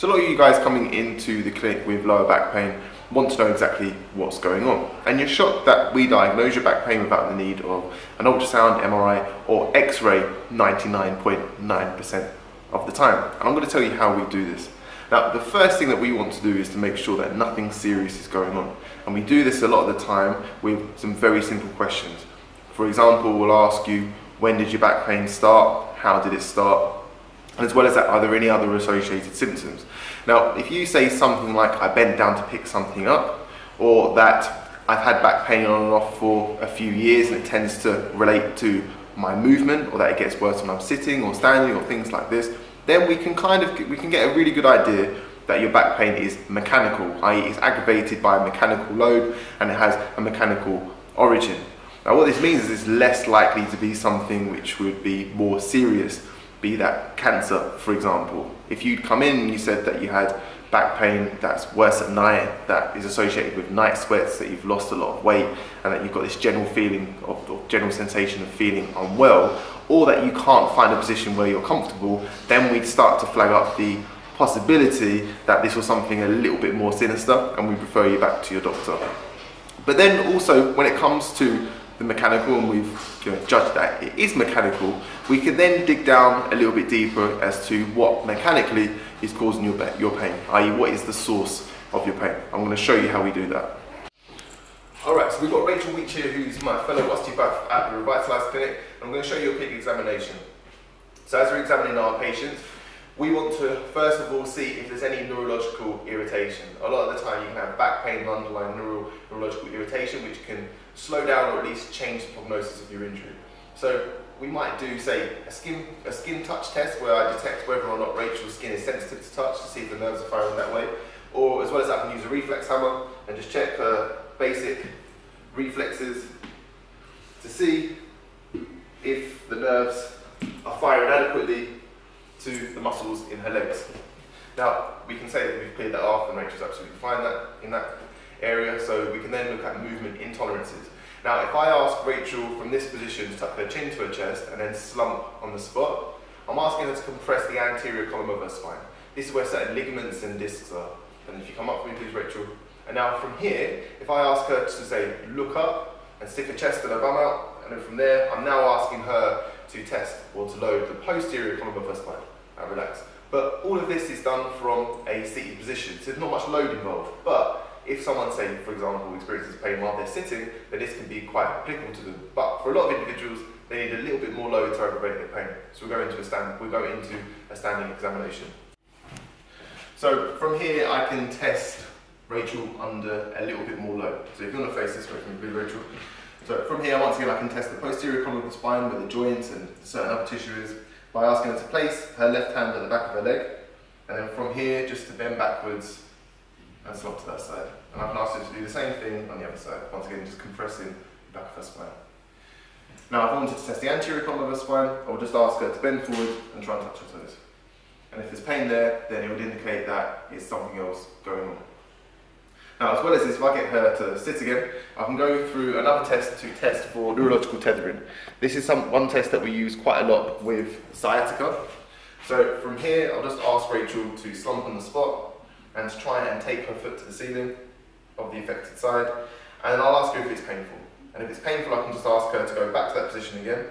So a lot of you guys coming into the clinic with lower back pain want to know exactly what's going on. And you're shocked that we diagnose your back pain without the need of an ultrasound, MRI or X-ray 99.9% of the time. And I'm going to tell you how we do this. Now, the first thing that we want to do is to make sure that nothing serious is going on. And we do this a lot of the time with some very simple questions. For example, we'll ask you, when did your back pain start? How did it start? As well as that, are there any other associated symptoms? Now, if you say something like, I bent down to pick something up, or that I've had back pain on and off for a few years and it tends to relate to my movement, or that it gets worse when I'm sitting or standing or things like this, then we can kind of, we can get a really good idea that your back pain is mechanical, i.e. it's aggravated by a mechanical load and it has a mechanical origin. Now what this means is it's less likely to be something which would be more serious be that cancer, for example. If you'd come in and you said that you had back pain that's worse at night, that is associated with night sweats, that you've lost a lot of weight, and that you've got this general feeling of, or general sensation of feeling unwell, or that you can't find a position where you're comfortable, then we'd start to flag up the possibility that this was something a little bit more sinister and we'd refer you back to your doctor. But then also when it comes to the mechanical and we've you know, judged that it is mechanical, we can then dig down a little bit deeper as to what mechanically is causing your, your pain, i.e. what is the source of your pain. I'm going to show you how we do that. Alright, so we've got Rachel Weech here who's my fellow osteopath at the Revitalize Clinic. I'm going to show you a quick examination. So as we're examining our patients, we want to first of all see if there's any neurological irritation. A lot of the time you can have back pain and underlying neuro neurological irritation which can slow down or at least change the prognosis of your injury. So we might do, say, a skin, a skin touch test where I detect whether or not Rachel's skin is sensitive to touch to see if the nerves are firing that way. Or as well as that, I can use a reflex hammer and just check her basic reflexes to see if the nerves are firing adequately to the muscles in her legs. Now, we can say that we've cleared that off and Rachel's absolutely fine that, in that area, so we can then look at movement intolerances. Now, if I ask Rachel from this position to tuck her chin to her chest and then slump on the spot, I'm asking her to compress the anterior column of her spine. This is where certain ligaments and discs are. And if you come up for me, please, Rachel. And now from here, if I ask her to say, look up and stick her chest and her bum out, and then from there, I'm now asking her to test or to load the posterior column of her spine and relax. But all of this is done from a seated position, so there's not much load involved. But if someone, say, for example, experiences pain while they're sitting, then this can be quite applicable to them. But for a lot of individuals, they need a little bit more load to aggravate their pain. So we go into a stand, we go into a standing examination. So from here, I can test Rachel under a little bit more load. So if you want to face this way from me, Rachel. So from here, once again, I can test the posterior column of the spine where the joints and certain other tissue is by asking her to place her left hand at the back of her leg. And then from here, just to bend backwards and slump to that side. And I can ask her to do the same thing on the other side. Once again, just compressing the back of her spine. Now, if I wanted to test the anterior column of her spine, I would just ask her to bend forward and try and touch her toes. And if there's pain there, then it would indicate that it's something else going on. Now, as well as this, if I get her to sit again, I can go through another test to test for neurological tethering. This is some, one test that we use quite a lot with sciatica. So from here, I'll just ask Rachel to slump on the spot and to try and take her foot to the ceiling of the affected side. And then I'll ask her if it's painful. And if it's painful, I can just ask her to go back to that position again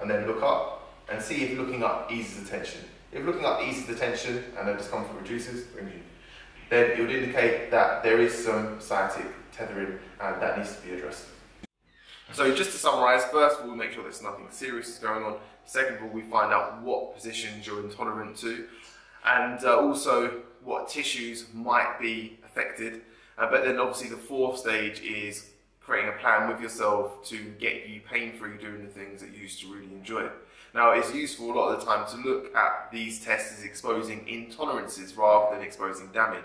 and then look up and see if looking up eases the tension. If looking up eases the tension and the discomfort reduces, then it would indicate that there is some sciatic tethering and that needs to be addressed. So just to summarise, first of all, we make sure there's nothing serious going on. Second of all, we find out what positions you're intolerant to and uh, also what tissues might be affected. Uh, but then obviously the fourth stage is creating a plan with yourself to get you pain-free doing the things that you used to really enjoy. Now, it's useful a lot of the time to look at these tests as exposing intolerances rather than exposing damage.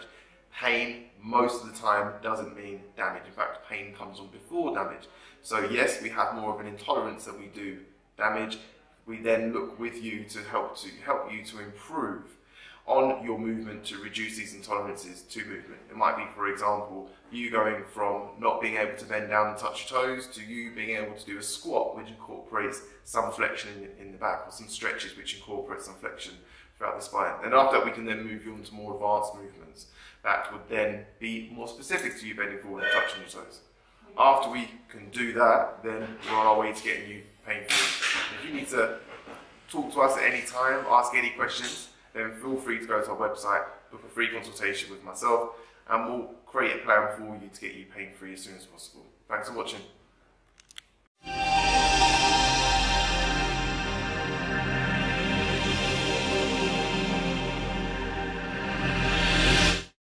Pain, most of the time, doesn't mean damage. In fact, pain comes on before damage. So yes, we have more of an intolerance than we do damage. We then look with you to help to help you to improve on your movement to reduce these intolerances to movement. It might be, for example, you going from not being able to bend down and touch your toes to you being able to do a squat, which incorporates some flexion in, in the back, or some stretches which incorporate some flexion throughout the spine. And after that, we can then move you on to more advanced movements that would then be more specific to you bending forward and touching your toes. After we can do that, then we're on our way to getting you pain free. If you need to talk to us at any time, ask any questions, then feel free to go to our website, book a free consultation with myself, and we'll create a plan for you to get you pain free as soon as possible. Thanks for watching.